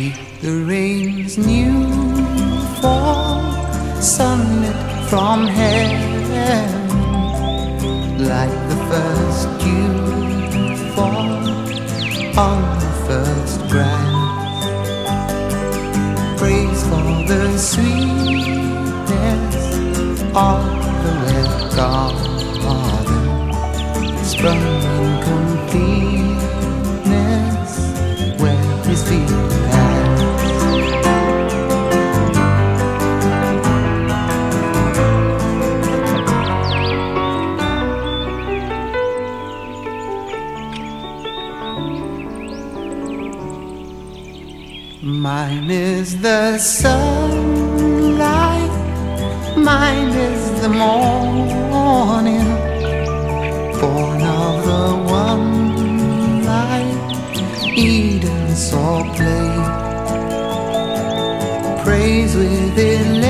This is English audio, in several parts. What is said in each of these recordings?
Sweet the rain's new fall, sunlit from heaven, like the first dew fall on the first grass. Praise for the sweetness of the red garden, sprung in completeness Mine is the sunlight, mine is the morning, born of the one light Eden saw play. Praise with elation,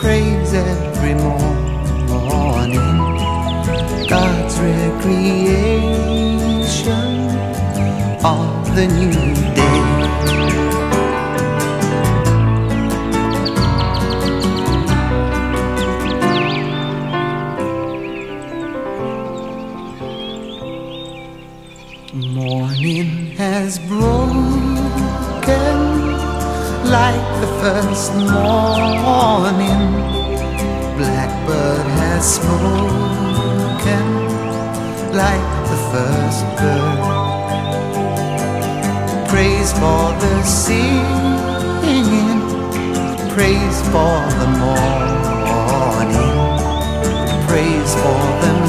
praise every morning, God's recreation of the new day. Morning has broken like the first morning. Blackbird has spoken like the first bird. Praise for the singing, praise for the morning, praise for them